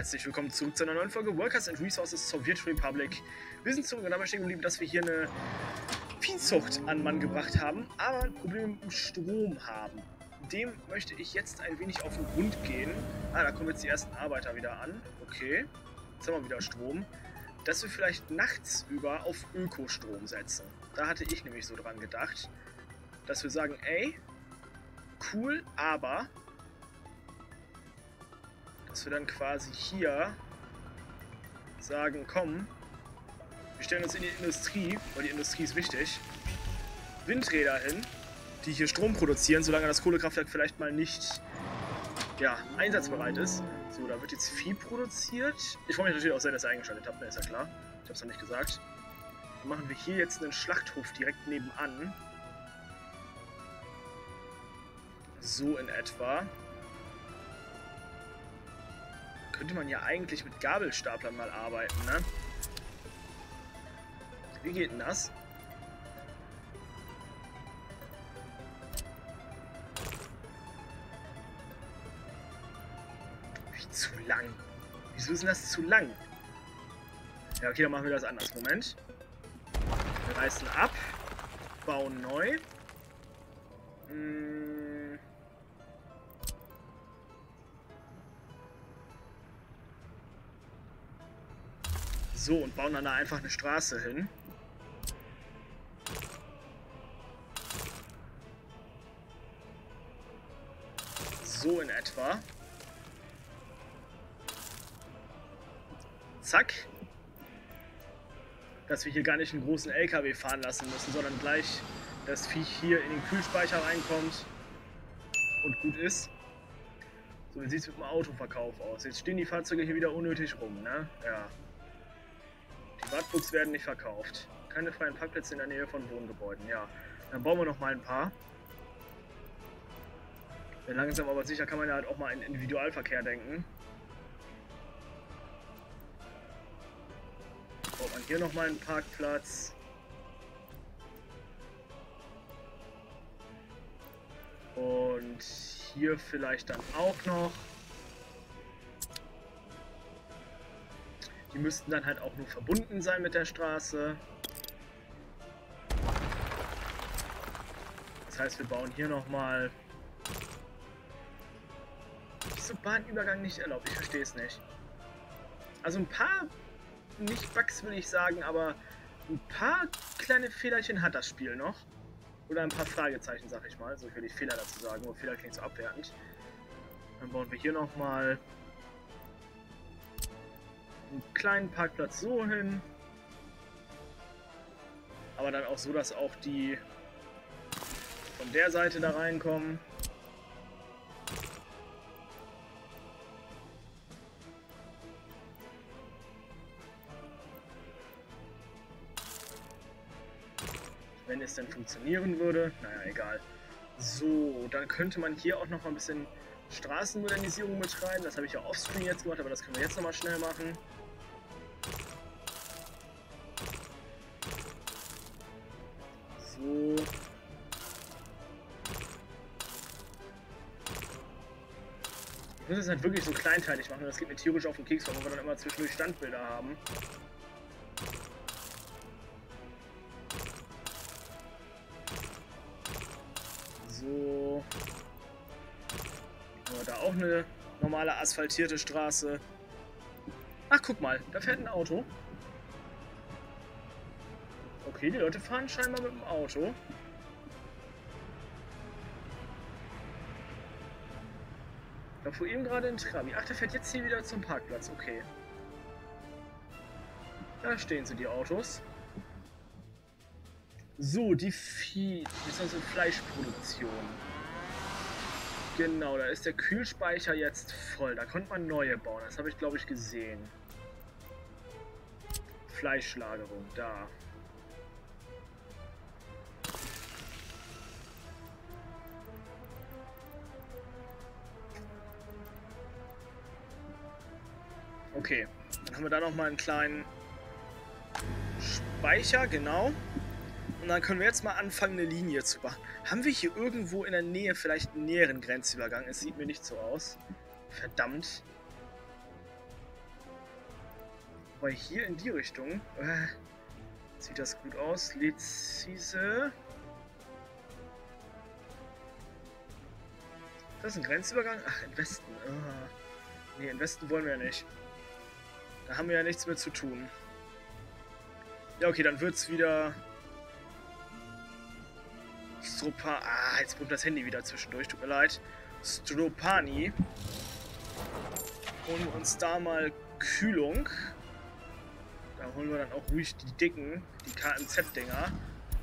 Herzlich willkommen zurück zu einer neuen Folge Workers and Resources Soviet Republic. Wir sind zurück und dabei stehen geblieben, dass wir hier eine Viehzucht an Mann gebracht haben, aber Probleme mit dem Strom haben. Dem möchte ich jetzt ein wenig auf den Grund gehen. Ah, da kommen jetzt die ersten Arbeiter wieder an. Okay, jetzt haben wir wieder Strom. Dass wir vielleicht nachts über auf Ökostrom setzen. Da hatte ich nämlich so dran gedacht, dass wir sagen, ey, cool, aber dass wir dann quasi hier sagen, komm, wir stellen uns in die Industrie, weil die Industrie ist wichtig, Windräder hin, die hier Strom produzieren, solange das Kohlekraftwerk vielleicht mal nicht ja, einsatzbereit ist. So, da wird jetzt Vieh produziert. Ich freue mich natürlich auch sehr, dass ihr eingeschaltet habt, ne, ist ja klar. Ich habe es noch nicht gesagt. Dann machen wir hier jetzt einen Schlachthof direkt nebenan. So in etwa könnte man ja eigentlich mit Gabelstaplern mal arbeiten, ne? Wie geht denn das? Wie zu lang. Wieso ist denn das zu lang? Ja, okay, dann machen wir das anders. Moment. Wir reißen ab, bauen neu. Hm. So, und bauen dann da einfach eine Straße hin. So in etwa. Zack. Dass wir hier gar nicht einen großen LKW fahren lassen müssen, sondern gleich das Viech hier in den Kühlspeicher reinkommt und gut ist. So, wie sieht es mit dem Autoverkauf aus? Jetzt stehen die Fahrzeuge hier wieder unnötig rum, ne? Ja. Die Wartbooks werden nicht verkauft. Keine freien Parkplätze in der Nähe von Wohngebäuden. Ja, dann bauen wir noch mal ein paar. Denn langsam aber sicher kann man ja halt auch mal in Individualverkehr denken. Baut man hier noch mal einen Parkplatz. Und hier vielleicht dann auch noch. Die müssten dann halt auch nur verbunden sein mit der Straße. Das heißt, wir bauen hier nochmal... Wieso Bahnübergang nicht erlaubt? Ich verstehe es nicht. Also ein paar, nicht Bugs will ich sagen, aber ein paar kleine Fehlerchen hat das Spiel noch. Oder ein paar Fragezeichen, sag ich mal. So, ich will die Fehler dazu sagen, aber Fehler klingt so abwertend. Dann bauen wir hier nochmal einen kleinen Parkplatz so hin. Aber dann auch so, dass auch die von der Seite da reinkommen. Wenn es denn funktionieren würde. Naja, egal. So, dann könnte man hier auch noch ein bisschen Straßenmodernisierung betreiben. Das habe ich ja offscreen jetzt gemacht, aber das können wir jetzt nochmal schnell machen. Ich muss es halt wirklich so kleinteilig machen, das geht mir tierisch auf den Keks, weil wir dann immer zwischendurch Standbilder haben. So. Aber da auch eine normale asphaltierte Straße. Ach, guck mal, da fährt ein Auto. Okay, die Leute fahren scheinbar mit dem Auto. Da fuhr eben gerade ein Trabi. Ach, der fährt jetzt hier wieder zum Parkplatz. Okay. Da stehen sie, die Autos. So, die Vieh... also Fleischproduktion. Genau, da ist der Kühlspeicher jetzt voll. Da konnte man neue bauen. Das habe ich, glaube ich, gesehen. Fleischlagerung, da. Okay, dann haben wir da nochmal einen kleinen Speicher, genau. Und dann können wir jetzt mal anfangen, eine Linie zu machen. Haben wir hier irgendwo in der Nähe vielleicht einen näheren Grenzübergang? Es sieht mir nicht so aus. Verdammt. Weil hier in die Richtung äh, sieht das gut aus. Lezise. Das ist ein Grenzübergang? Ach, im Westen. Oh. Ne, im Westen wollen wir ja nicht. Da haben wir ja nichts mehr zu tun. Ja, okay, dann wird es wieder... Stropa... Ah, jetzt kommt das Handy wieder zwischendurch, tut mir leid. Stropani. Holen wir uns da mal Kühlung. Da holen wir dann auch ruhig die dicken, die KMZ-Dinger.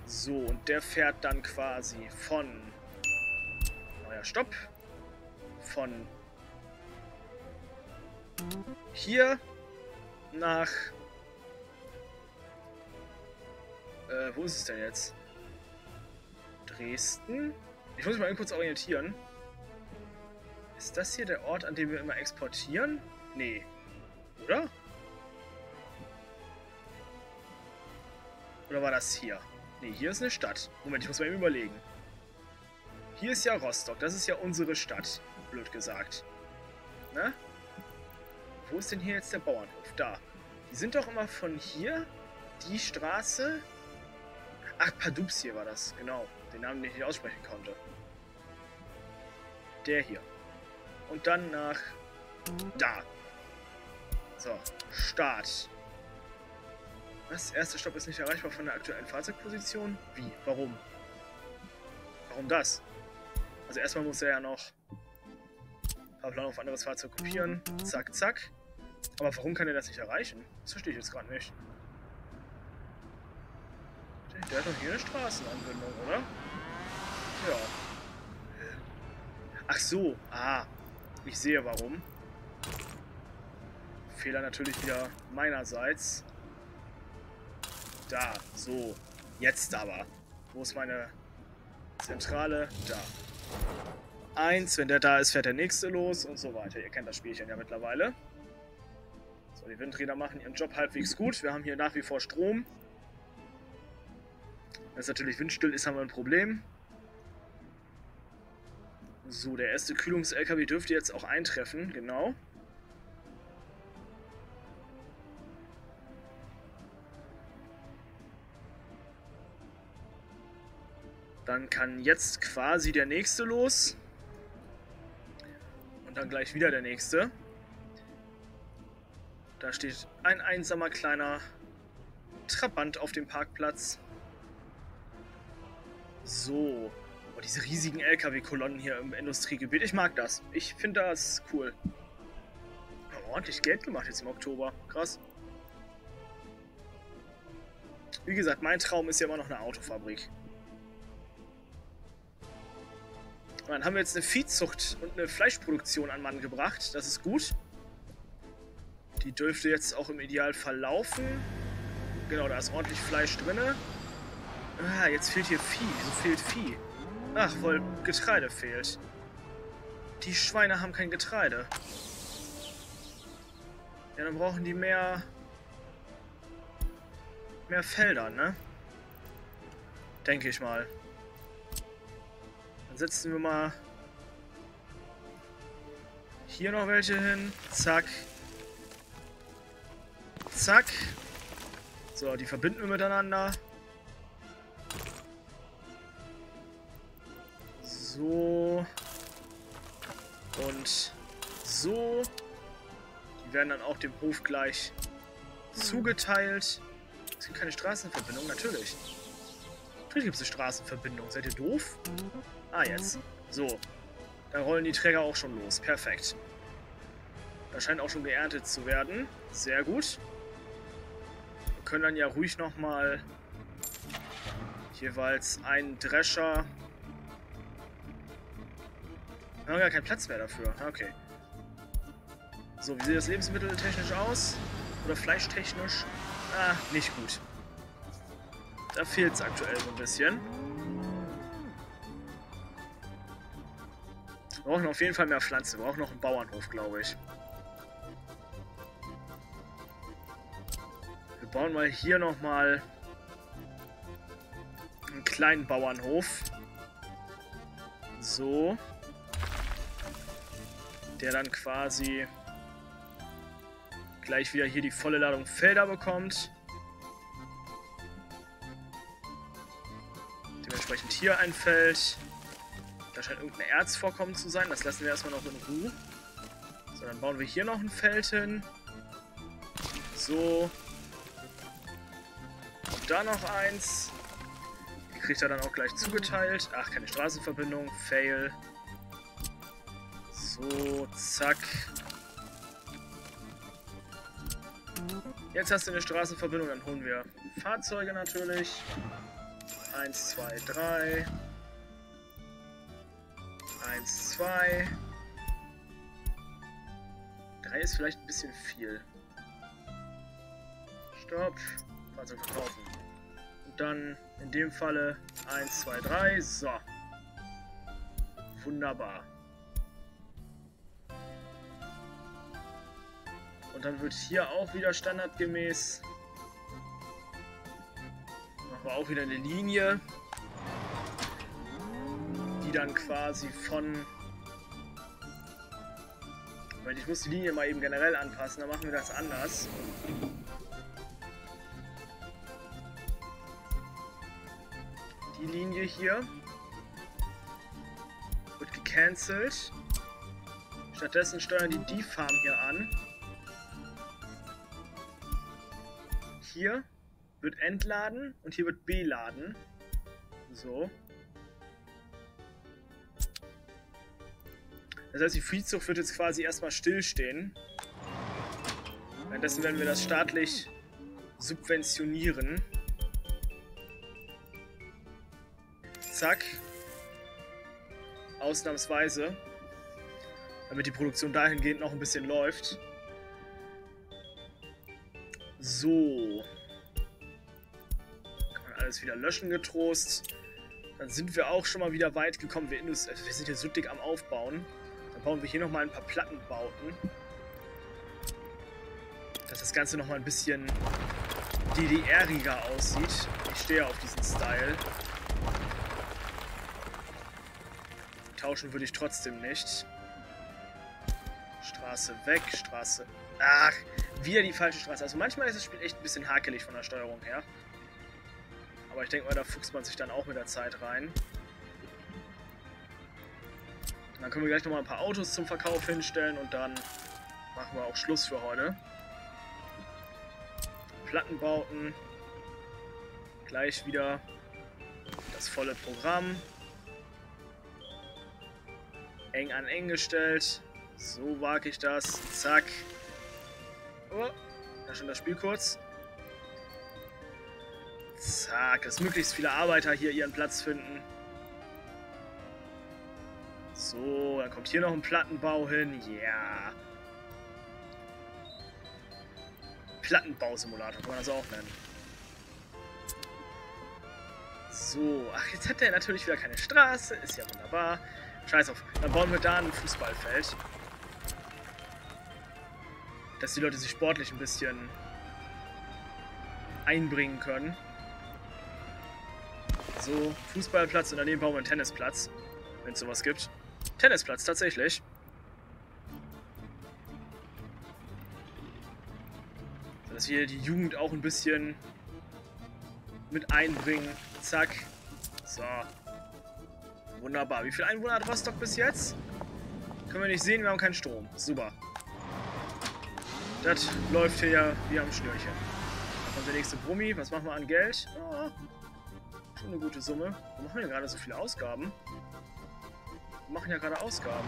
So, und der fährt dann quasi von... Neuer Stopp von hier nach... Äh, wo ist es denn jetzt? Dresden? Ich muss mich mal kurz orientieren. Ist das hier der Ort, an dem wir immer exportieren? Nee. Oder? Oder war das hier? Nee, hier ist eine Stadt. Moment, ich muss mal eben überlegen. Hier ist ja Rostock. Das ist ja unsere Stadt blöd gesagt. Ne? Wo ist denn hier jetzt der Bauernhof? Da. Die sind doch immer von hier, die Straße. Ach, Padups hier war das, genau. Den Namen, den ich nicht aussprechen konnte. Der hier. Und dann nach da. So, Start. Was? Erster Stopp ist nicht erreichbar von der aktuellen Fahrzeugposition? Wie? Warum? Warum das? Also erstmal muss er ja noch Fahrplan auf anderes Fahrzeug kopieren. Zack, zack. Aber warum kann er das nicht erreichen? Das verstehe ich jetzt gerade nicht. Der, hat doch hier eine Straßenanbindung, oder? Ja. Ach so. Ah. Ich sehe warum. Fehler natürlich wieder meinerseits. Da. So. Jetzt aber. Wo ist meine Zentrale? Da. 1. Wenn der da ist, fährt der nächste los und so weiter. Ihr kennt das Spielchen ja mittlerweile. Die Windräder machen ihren Job halbwegs gut. Wir haben hier nach wie vor Strom. Wenn es natürlich windstill ist, haben wir ein Problem. So, der erste Kühlungs-LKW dürfte jetzt auch eintreffen, genau. Dann kann jetzt quasi der nächste los dann gleich wieder der nächste. Da steht ein einsamer kleiner Trabant auf dem Parkplatz. So. Oh, diese riesigen LKW-Kolonnen hier im Industriegebiet. Ich mag das. Ich finde das cool. Oh, ordentlich Geld gemacht jetzt im Oktober. Krass. Wie gesagt, mein Traum ist ja immer noch eine Autofabrik. Dann haben wir jetzt eine Viehzucht und eine Fleischproduktion an Mann gebracht. Das ist gut. Die dürfte jetzt auch im Idealfall laufen. Genau, da ist ordentlich Fleisch drin. Ah, jetzt fehlt hier Vieh. Wieso fehlt Vieh? Ach, weil Getreide fehlt. Die Schweine haben kein Getreide. Ja, dann brauchen die mehr... mehr Felder, ne? Denke ich mal setzen wir mal hier noch welche hin. Zack. Zack. So, die verbinden wir miteinander. So. Und so. Die werden dann auch dem Hof gleich zugeteilt. Es gibt keine Straßenverbindung, natürlich. Natürlich gibt es eine Straßenverbindung. Seid ihr doof? Ah, jetzt. So. Da rollen die Träger auch schon los. Perfekt. Da scheint auch schon geerntet zu werden. Sehr gut. Können dann ja ruhig nochmal jeweils einen Drescher... Wir haben gar keinen Platz mehr dafür. Okay. So, wie sieht das lebensmitteltechnisch aus? Oder fleischtechnisch? Ah, nicht gut. Da fehlt es aktuell so ein bisschen. Wir brauchen auf jeden Fall mehr Pflanzen. Wir brauchen noch einen Bauernhof, glaube ich. Bauen mal hier nochmal einen kleinen Bauernhof. So. Der dann quasi gleich wieder hier die volle Ladung Felder bekommt. Dementsprechend hier ein Feld. Da scheint irgendein Erzvorkommen zu sein. Das lassen wir erstmal noch in Ruhe. So, dann bauen wir hier noch ein Feld hin. So. Da noch eins. Die kriegt er dann auch gleich zugeteilt. Ach, keine Straßenverbindung. Fail. So, zack. Jetzt hast du eine Straßenverbindung, dann holen wir Fahrzeuge natürlich. Eins, zwei, drei. Eins, zwei. Drei ist vielleicht ein bisschen viel. Stopp. Fahrzeug verkaufen. Dann in dem Falle 1, 2, 3. So. Wunderbar. Und dann wird hier auch wieder standardgemäß machen wir auch wieder eine Linie, die dann quasi von ich muss die Linie mal eben generell anpassen, dann machen wir das anders. Die Linie hier wird gecancelt. Stattdessen steuern die die Farm hier an. Hier wird entladen und hier wird beladen. So. Das heißt, die Viehzucht wird jetzt quasi erstmal stillstehen. Währenddessen werden wir das staatlich subventionieren. Zack. Ausnahmsweise. Damit die Produktion dahingehend noch ein bisschen läuft. So. Kann man alles wieder löschen getrost. Dann sind wir auch schon mal wieder weit gekommen. Wir, wir sind hier so dick am Aufbauen. Dann bauen wir hier nochmal ein paar Plattenbauten. Dass das Ganze nochmal ein bisschen DDR-iger aussieht. Ich stehe auf diesen Style. Tauschen würde ich trotzdem nicht. Straße weg, Straße... Ach, wieder die falsche Straße. Also manchmal ist das Spiel echt ein bisschen hakelig von der Steuerung her. Aber ich denke mal, da fuchst man sich dann auch mit der Zeit rein. dann können wir gleich nochmal ein paar Autos zum Verkauf hinstellen und dann machen wir auch Schluss für heute. Plattenbauten. Gleich wieder das volle Programm. Eng an eng gestellt. So wage ich das. Zack. Oh, da schon das Spiel kurz. Zack, dass möglichst viele Arbeiter hier ihren Platz finden. So, dann kommt hier noch ein Plattenbau hin. Ja. Yeah. Plattenbausimulator kann man das auch nennen. So, ach, jetzt hat er natürlich wieder keine Straße. Ist ja wunderbar. Scheiß auf. Dann bauen wir da ein Fußballfeld dass die Leute sich sportlich ein bisschen einbringen können. So, Fußballplatz und daneben bauen wir einen Tennisplatz, wenn es sowas gibt. Tennisplatz, tatsächlich. Dass wir die Jugend auch ein bisschen mit einbringen. Zack. So. Wunderbar. Wie viel Einwohner hat Rostock bis jetzt? Können wir nicht sehen, wir haben keinen Strom. Super. Das läuft hier ja wie am Schnürchen. Dann kommt der nächste Brummi. Was machen wir an Geld? Oh, schon eine gute Summe. Warum machen wir gerade so viele Ausgaben? Wir machen ja gerade Ausgaben.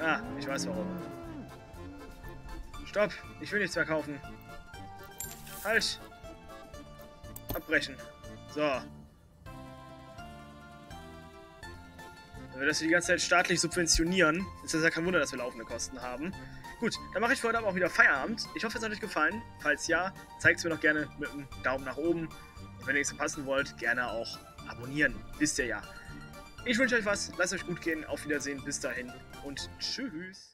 Ah, ich weiß warum. Stopp! Ich will nichts mehr kaufen. Halt! Abbrechen. So. Wenn wir das die ganze Zeit staatlich subventionieren, ist das ja kein Wunder, dass wir laufende Kosten haben. Gut, dann mache ich für heute aber auch wieder Feierabend. Ich hoffe, es hat euch gefallen. Falls ja, zeigt es mir doch gerne mit einem Daumen nach oben. Und wenn ihr nichts verpassen wollt, gerne auch abonnieren. Wisst ihr ja. Ich wünsche euch was. Lasst euch gut gehen. Auf Wiedersehen. Bis dahin und tschüss.